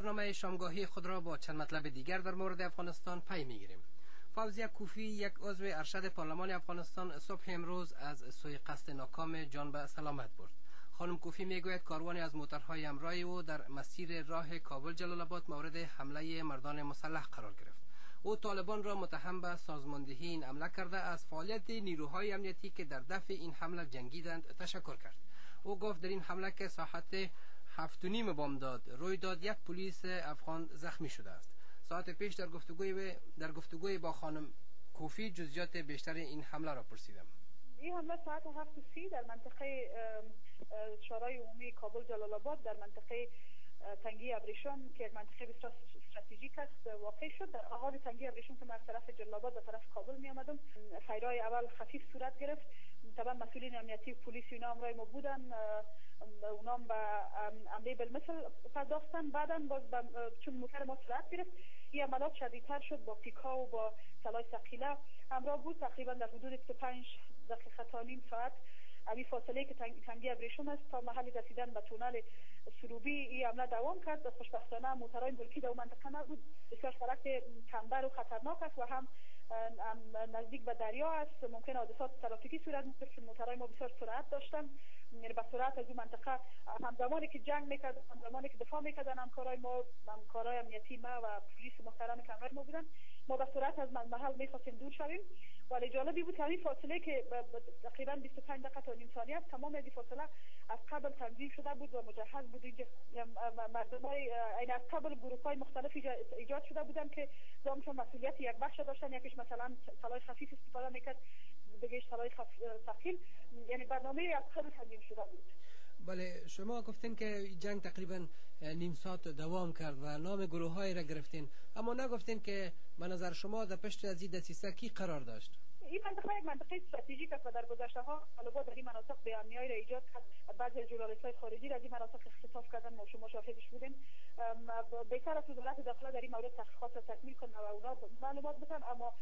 برنامه شامگاهی خود را با چند مطلب دیگر در مورد افغانستان پی می‌گیریم. فوزیه کوفی یک عضو ارشد پارلمان افغانستان صبح امروز از سوی قصد ناکام جان به سلامت برد. خانم کوفی می‌گوید کاروانی از موترهای امرای او در مسیر راه کابل جلال آباد مورد حمله مردان مسلح قرار گرفت. او طالبان را متهم به سازماندهی این حمله کرده از فعالیت نیروهای امنیتی که در دفع این حمله جنگیدند تشکر کرد. او گفت در این حمله که ساحت هفت و نیم بامداد روی داد یک پلیس افغان زخمی شده است. ساعت پیش در گفتگوی در گفتگوی با خانم کوفی جزئیات بیشتر این حمله را پرسیدم. این حمله ساعت هفت سی در منطقه شورای عمومی کابل جلال آباد در منطقه تنگی ابریشم که منطقه بسیار استراتژیک است واقع شد. در آغاز تنگی ابریشم که من از طرف جلال به طرف کابل می آمدم فیرای اول خفیف صورت گرفت. طبعا مسئولین امنیتی پلیس اینا همراه ما بودن اونام به عمله بالمثل پرداختن بعدا باز چون موتر ما سرعت گرفت این عملات شدیدتر شد با پیکا و با سلاح سقیله همراه بود تقریبا در حدود 25 دقیقه تا نیم ساعت. امی فاصله که تنگ، تنگی ابریشم است تا محل رسیدن به تونل سروبی این عمله دوام کرد. خوشبختانه موترهای ملکی در منطقه نبود. بسیار سرک کمبر و خطرناک است و هم نزدیک به دریا است. ممکن حادثات ترافیکی صورت چون موترهای ما بسیار سرعت داشتن. یعنی به سرعت از این منطقه همزمانی که جنگ می‌کرد همزمانی که دفاع می‌کردن همکارای ما همکارای امنیتی ما و پلیس محترم که ما بودن. ما به سرعت از محل می‌خواستیم دور شویم. ولی جالبی بود که همین فاصله که تقریبا 25 دقیقه تا نیم ثانیه است تمام این فاصله از قبل تنظیم شده بود و مجهز بود. اینجا مردم های این از قبل گروه های مختلف ایجاد شده بودن که دامشون مسئولیت یک بخش داشتن یکیش مثلا سلاح خفیف استفاده می‌کرد بگیش سلاح ثقیل یعنی برنامه از قبل تنظیم شده بود. بله شما گفتین که جنگ تقریبا نیم ساعت دوام کرد و نام گروه های را گرفتین. اما نگفتین که به نظر شما در پشت از این دسیسه کی قرار داشت؟ این منطقه یک منطقه استراتژیک است و در گذشته ها طالبان در این مناطق بیانیه‌ای را ایجاد کرد. بعضی از های خارجی را از این مناطق اختطاف کردن ما شما شاهدش بودیم بهتر است وزارت داخله در این مورد تحقیقات را تکمیل کنه و اونا معلومات بدن. اما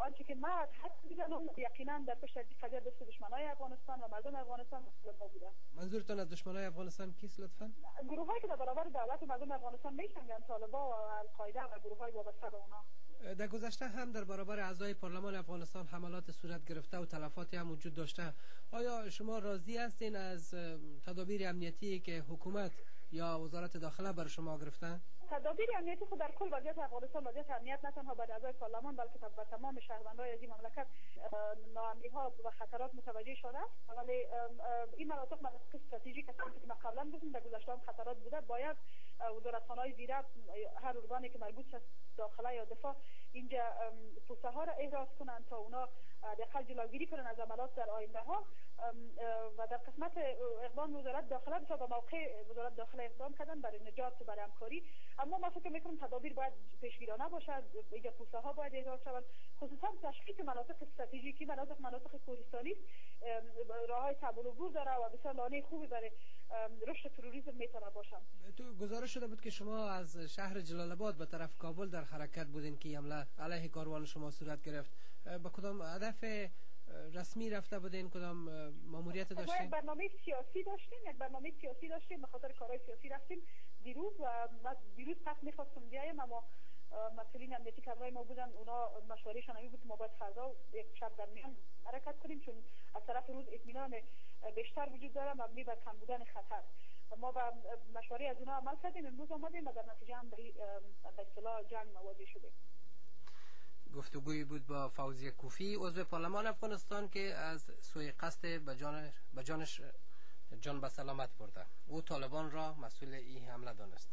آنچه که ما حد می‌زنم یقینا در پشت از قضیه دست دشمنای افغانستان و مردم افغانستان ما بودن منظورتان از دشمنای افغانستان کیست لطفا؟ گروهایی که در برابر دولت مردم افغانستان میشنگن طالبان و القاعده و گروههای وابسته به اونا. در گذشته هم در برابر اعضای پارلمان افغانستان حملات صورت گرفته و تلفاتی هم وجود داشته. آیا شما راضی هستین از تدابیر امنیتی که حکومت یا وزارت داخله بر شما گرفتن تدابیر امنیتی خود در کل وضعیت افغانستان وضعیت امنیت نه تنها برای اعضای پارلمان بلکه بر تمام شهروندان از این مملکت ناامنی ها و خطرات متوجه شده. ولی این مناطق مناطق استراتژیک هستند که ما قبلا گفتیم در گذشته هم خطرات بوده. باید وزارتخانه زیره هر ارگانی که مربوط است داخله یا دفاع اینجا پوسته ها را احراز کنند تا اونا دقیقا جلوگیری کنند از عملات در آینده ها و در قسمت اقدام وزارت داخله بسیار به موقع وزارت داخله اقدام کردن برای نجات و برای همکاری. اما ما فکر می‌کنم تدابیر باید پیشگیرانه باشد اینجا پوسته ها باید احراز شود خصوصا تشخیص مناطق استراتژیکی مناطق مناطق کوهستانی راه های تبول داره و بسیار لانه خوبی برای رشد تروریسم می‌تونه باشم تو گزارش شده بود که شما از شهر جلال آباد به طرف کابل در حرکت بودین که حمله علیه کاروان شما صورت گرفت. به کدام هدف رسمی رفته بودین کدام ماموریت داشتین یک برنامه سیاسی داشتیم یک برنامه سیاسی داشتیم به خاطر کارهای سیاسی رفتیم دیروز و دیروز پس می‌خواستم بیایم اما مسئولین امنیتی که ما بودن اونا مشورهشان این بود که ما باید فردا یک شب در میان حرکت کنیم چون از طرف روز اطمینان بیشتر وجود داره مبنی بر کم بودن خطر. ما با مشوره از اونا عمل کردیم امروز آمدیم و در نتیجه هم به اصطلاح جنگ مواجه شدیم. گفتگوی بود با فوزی کوفی عضو پارلمان افغانستان که از سوی قصد به جانش جان به سلامت برده. او طالبان را مسئول این حمله دانست.